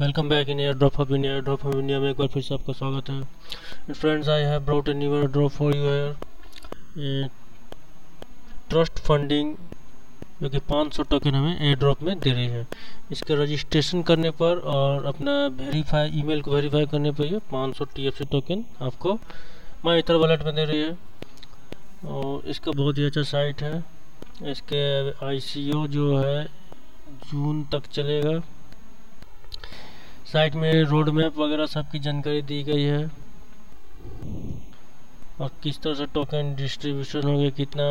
Welcome back in air drop of India drop of India में एक बार फिर से आपका स्वागत है। Friends I have brought a new drop for you air trust funding जो कि 500 टोकन हमें एयर ड्रॉप में दे रही है। इसके रजिस्ट्रेशन करने पर और अपना वेरीफाई ईमेल को वेरीफाई करने पर ये 500 टीएफसी टोकन आपको माई इतर वॉलेट में दे रही है। और इसका बहुत ही अच्छा साइट है। इसके आईसीओ जो है, जून तक चलेगा। साइट में रोड मैप वगैरह सबकी जानकारी दी गई है। और किस तरह से टोकन डिस्ट्रीब्यूशन हो गया, कितना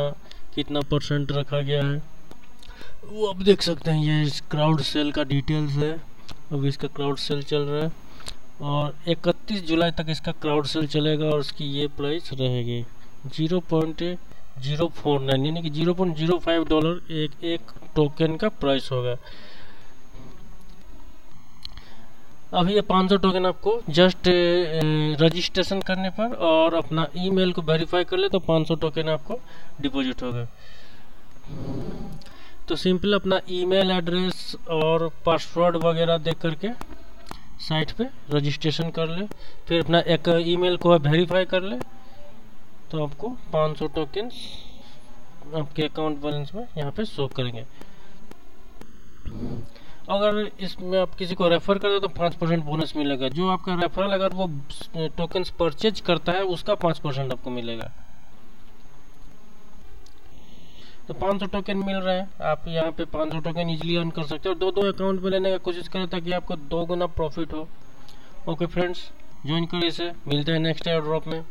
कितना परसेंट रखा गया है, वो आप देख सकते हैं। ये इस क्राउड सेल का डिटेल्स है। अभी इसका क्राउड सेल चल रहा है। और 31 जुलाई तक इसका क्राउड सेल चलेगा और उसकी ये प्राइस रहेगी। Zero point zero four nine यानी कि zero point zero five dollar एक एक टोकन का प्राइस होगा। अभी ये 500 टोकन आपको जस्ट रजिस्ट्रेशन करने पर और अपना ईमेल को वेरीफाई कर ले तो 500 टोकन आपको डिपॉजिट होगा। तो सिंपल अपना ईमेल एड्रेस और पासवर्ड वगैरह देख करके साइट पे रजिस्ट्रेशन कर ले। फिर अपना एक ईमेल को वेरीफाई कर ले तो आपको 500 टोकन आपके अकाउंट बैलेंस में यहाँ पे शो करेंगे। अगर इसमें आप किसी को रेफर कर दो तो पाँच परसेंट बोनस मिलेगा। जो आपका रेफरल अगर वो टोकन परचेज करता है, उसका पाँच परसेंट आपको मिलेगा। तो 500 टोकन मिल रहे हैं। आप यहाँ पे 500 टोकन इजीली अर्न कर सकते हो। और दो दो अकाउंट में लेने का कोशिश करें ताकि आपको दो गुना प्रॉफिट हो। ओके फ्रेंड्स ज्वाइन करिए इसे। मिलते हैं नेक्स्ट ईयर ड्रॉप में।